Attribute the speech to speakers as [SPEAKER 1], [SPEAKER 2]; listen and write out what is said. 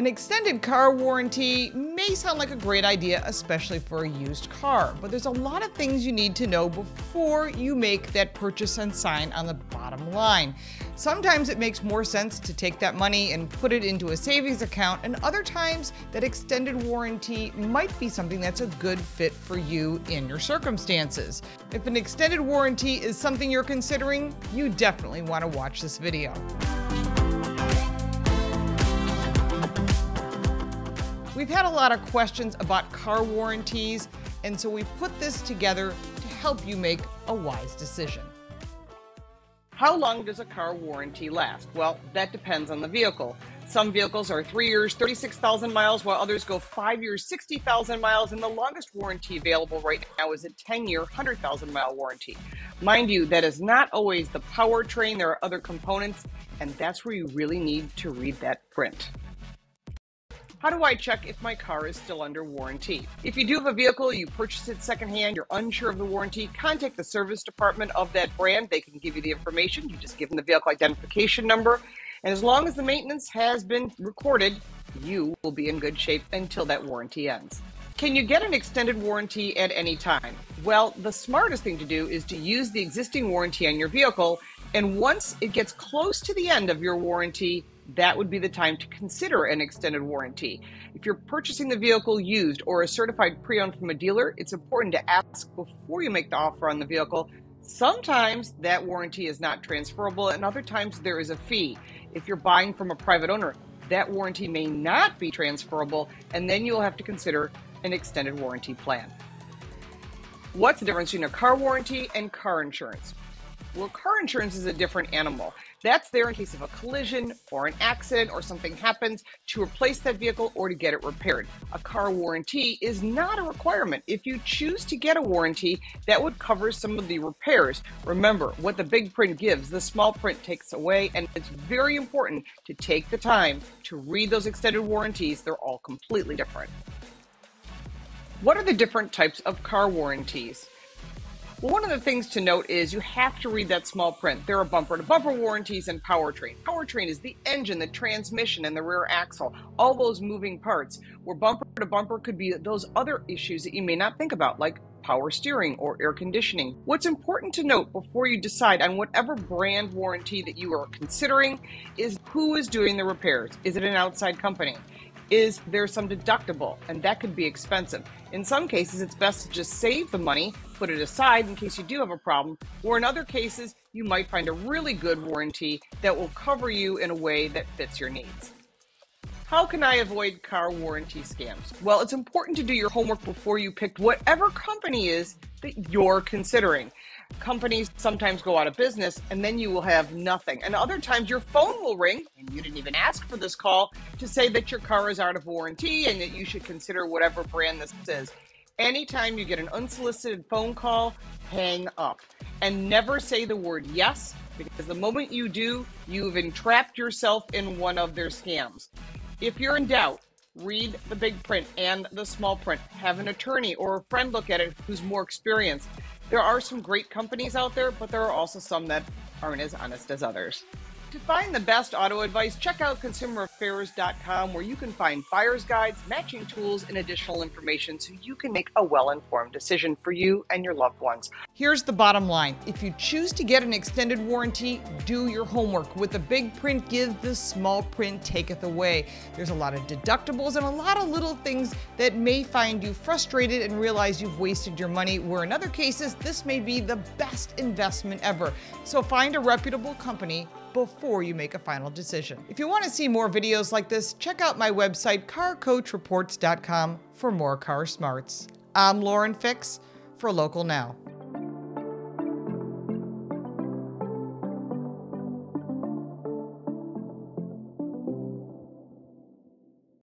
[SPEAKER 1] An extended car warranty may sound like a great idea, especially for a used car, but there's a lot of things you need to know before you make that purchase and sign on the bottom line. Sometimes it makes more sense to take that money and put it into a savings account, and other times that extended warranty might be something that's a good fit for you in your circumstances. If an extended warranty is something you're considering, you definitely want to watch this video. We've had a lot of questions about car warranties, and so we put this together to help you make a wise decision. How long does a car warranty last? Well, that depends on the vehicle. Some vehicles are three years, 36,000 miles, while others go five years, 60,000 miles, and the longest warranty available right now is a 10 year, 100,000 mile warranty. Mind you, that is not always the powertrain, there are other components, and that's where you really need to read that print. How do I check if my car is still under warranty? If you do have a vehicle, you purchase it secondhand, you're unsure of the warranty, contact the service department of that brand. They can give you the information. You just give them the vehicle identification number. And as long as the maintenance has been recorded, you will be in good shape until that warranty ends. Can you get an extended warranty at any time? Well, the smartest thing to do is to use the existing warranty on your vehicle. And once it gets close to the end of your warranty, that would be the time to consider an extended warranty. If you're purchasing the vehicle used or a certified pre owned from a dealer, it's important to ask before you make the offer on the vehicle. Sometimes that warranty is not transferable, and other times there is a fee. If you're buying from a private owner, that warranty may not be transferable, and then you'll have to consider an extended warranty plan. What's the difference between a car warranty and car insurance? Well, car insurance is a different animal. That's there in case of a collision or an accident or something happens to replace that vehicle or to get it repaired. A car warranty is not a requirement. If you choose to get a warranty, that would cover some of the repairs. Remember, what the big print gives, the small print takes away, and it's very important to take the time to read those extended warranties. They're all completely different. What are the different types of car warranties? Well, one of the things to note is you have to read that small print. There are bumper to bumper warranties and powertrain. Powertrain is the engine, the transmission, and the rear axle, all those moving parts, where bumper to bumper could be those other issues that you may not think about, like power steering or air conditioning. What's important to note before you decide on whatever brand warranty that you are considering is who is doing the repairs. Is it an outside company? is there some deductible, and that could be expensive. In some cases, it's best to just save the money, put it aside in case you do have a problem, or in other cases, you might find a really good warranty that will cover you in a way that fits your needs. How can I avoid car warranty scams? Well, it's important to do your homework before you pick whatever company is that you're considering companies sometimes go out of business and then you will have nothing. And other times your phone will ring and you didn't even ask for this call to say that your car is out of warranty and that you should consider whatever brand this is. Anytime you get an unsolicited phone call, hang up and never say the word yes because the moment you do, you've entrapped yourself in one of their scams. If you're in doubt, read the big print and the small print. Have an attorney or a friend look at it who's more experienced. There are some great companies out there, but there are also some that aren't as honest as others. To find the best auto advice, check out consumeraffairs.com where you can find fires guides, matching tools, and additional information so you can make a well informed decision for you and your loved ones. Here's the bottom line if you choose to get an extended warranty, do your homework. With the big print, give the small print taketh away. There's a lot of deductibles and a lot of little things that may find you frustrated and realize you've wasted your money, where in other cases, this may be the best investment ever. So find a reputable company before you make a final decision. If you want to see more videos like this, check out my website, carcoachreports.com, for more car smarts. I'm Lauren Fix for Local Now.